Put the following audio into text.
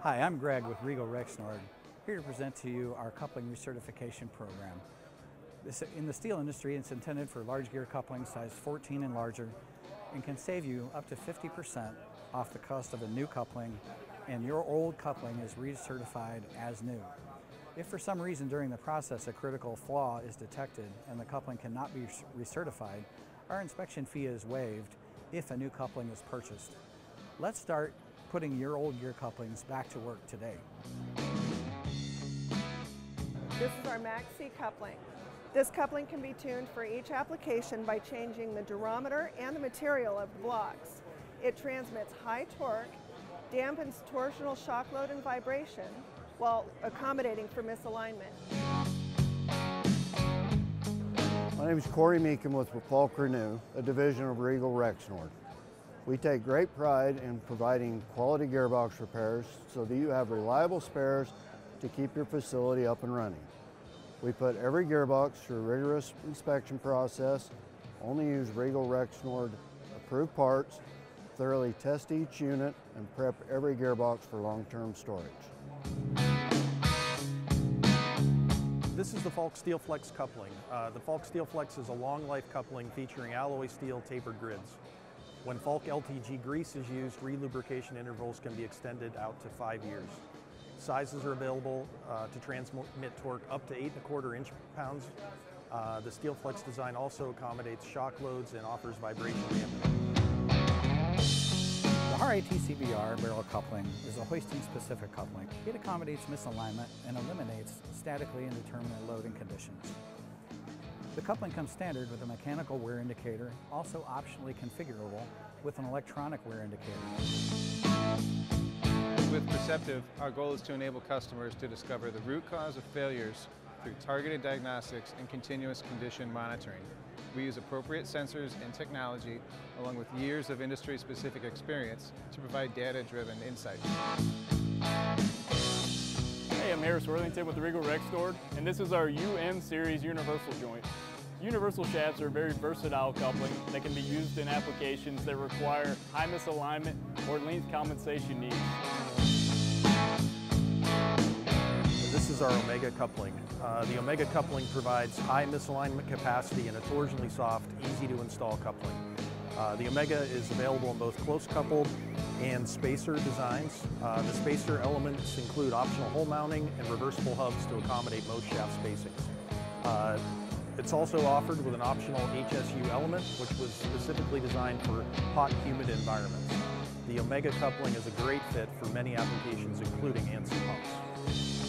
Hi, I'm Greg with Regal Rexnord, here to present to you our coupling recertification program. This, in the steel industry, it's intended for large gear coupling size 14 and larger and can save you up to 50% off the cost of a new coupling and your old coupling is recertified as new. If for some reason during the process a critical flaw is detected and the coupling cannot be recertified, our inspection fee is waived if a new coupling is purchased. Let's start putting your old gear couplings back to work today. This is our Maxi coupling. This coupling can be tuned for each application by changing the durometer and the material of the blocks. It transmits high torque, dampens torsional shock load and vibration, while accommodating for misalignment. My name is Corey Meekum with Falk Renew, a division of Regal Rexnord. We take great pride in providing quality gearbox repairs so that you have reliable spares to keep your facility up and running. We put every gearbox through a rigorous inspection process, only use Regal Rexnord approved parts, thoroughly test each unit, and prep every gearbox for long-term storage. This is the Falk Steel Flex coupling. Uh, the Falk Steel Flex is a long life coupling featuring alloy steel tapered grids. When Falk LTG grease is used, relubrication intervals can be extended out to five years. Sizes are available uh, to transmit torque up to eight and a quarter inch pounds. Uh, the Steel Flex design also accommodates shock loads and offers vibration damping. The RATCBR barrel coupling is a hoisting specific coupling. It accommodates misalignment and eliminates statically indeterminate loading conditions. The coupling comes standard with a mechanical wear indicator, also optionally configurable with an electronic wear indicator. With Perceptiv, our goal is to enable customers to discover the root cause of failures through targeted diagnostics and continuous condition monitoring. We use appropriate sensors and technology along with years of industry-specific experience to provide data-driven insights. Hey, I'm Harris Worthington with the Regal Rexnord, and this is our UM Series Universal Joint. Universal shafts are a very versatile coupling that can be used in applications that require high misalignment or length compensation needs. This is our Omega coupling. Uh, the Omega coupling provides high misalignment capacity and a torsionally soft, easy to install coupling. Uh, the Omega is available in both close coupled and spacer designs. Uh, the spacer elements include optional hole mounting and reversible hubs to accommodate most shaft spacings. Uh, it's also offered with an optional HSU element, which was specifically designed for hot, humid environments. The Omega coupling is a great fit for many applications, including ANSI pumps.